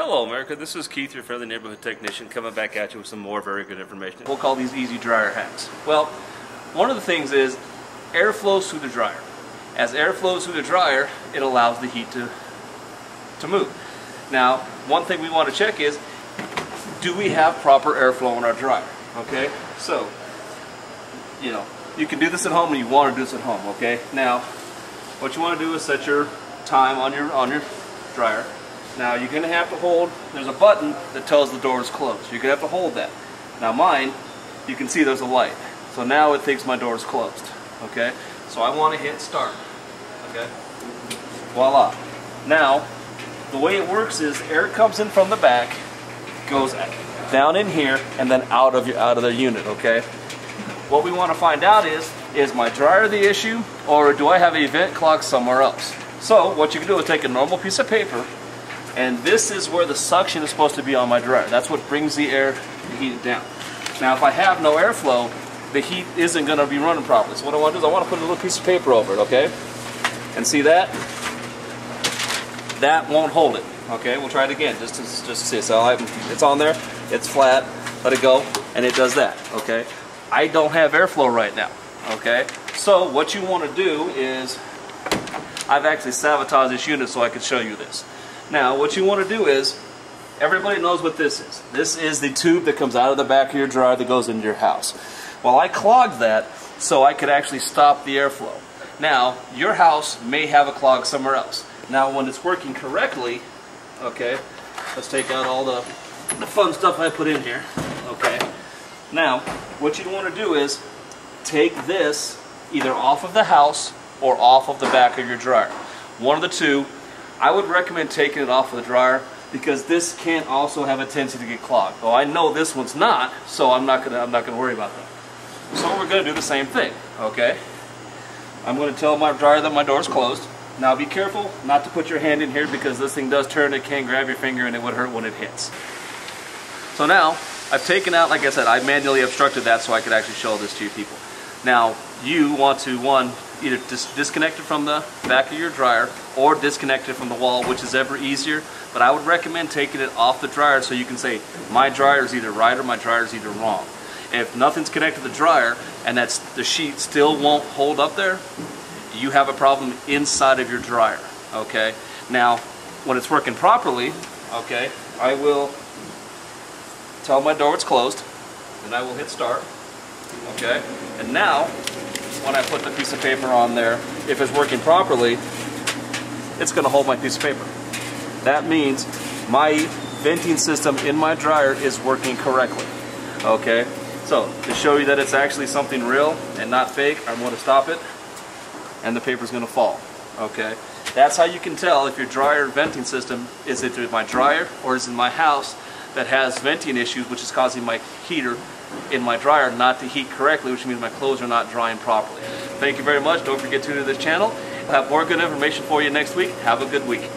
Hello America, this is Keith, your friendly neighborhood technician, coming back at you with some more very good information. We'll call these easy dryer hacks. Well, one of the things is air flows through the dryer. As air flows through the dryer, it allows the heat to, to move. Now, one thing we want to check is, do we have proper airflow in our dryer? Okay, so, you know, you can do this at home and you want to do this at home, okay? Now, what you want to do is set your time on your, on your dryer now you're going to have to hold, there's a button that tells the door is closed. You're going to have to hold that. Now mine, you can see there's a light. So now it thinks my door is closed. Okay? So I want to hit start. Okay? Voila. Now, the way it works is air comes in from the back, goes down in here, and then out of your out of the unit, okay? What we want to find out is, is my dryer the issue, or do I have a vent clog somewhere else? So what you can do is take a normal piece of paper, and this is where the suction is supposed to be on my dryer. That's what brings the air to heat down. Now if I have no airflow, the heat isn't going to be running properly. So what I want to do is I want to put a little piece of paper over it, okay? And see that? That won't hold it. Okay, we'll try it again, just to, just to see. So I, it's on there, it's flat, let it go, and it does that, okay? I don't have airflow right now, okay? So what you want to do is, I've actually sabotaged this unit so I can show you this. Now, what you want to do is, everybody knows what this is. This is the tube that comes out of the back of your dryer that goes into your house. Well, I clogged that so I could actually stop the airflow. Now, your house may have a clog somewhere else. Now, when it's working correctly, okay, let's take out all the, the fun stuff I put in here, okay. Now, what you want to do is take this either off of the house or off of the back of your dryer. One of the two I would recommend taking it off of the dryer because this can also have a tendency to get clogged. Though I know this one's not, so I'm not gonna I'm not gonna worry about that. So we're gonna do the same thing, okay? I'm gonna tell my dryer that my door is closed. Now be careful not to put your hand in here because this thing does turn, it can grab your finger and it would hurt when it hits. So now, I've taken out, like I said, I manually obstructed that so I could actually show this to you people. Now, you want to, one, either dis disconnect it from the back of your dryer or disconnect it from the wall, which is ever easier. But I would recommend taking it off the dryer so you can say, my dryer is either right or my dryer is either wrong. If nothing's connected to the dryer and that's the sheet still won't hold up there, you have a problem inside of your dryer, okay? Now, when it's working properly, okay, I will tell my door it's closed, and I will hit start, okay? And now, when I put the piece of paper on there, if it's working properly, it's going to hold my piece of paper. That means my venting system in my dryer is working correctly. Okay, so to show you that it's actually something real and not fake, I'm going to stop it and the paper is going to fall. Okay, that's how you can tell if your dryer venting system is it my dryer or is in my house that has venting issues which is causing my heater in my dryer not to heat correctly, which means my clothes are not drying properly. Thank you very much. Don't forget to tune into this channel. We'll have more good information for you next week. Have a good week.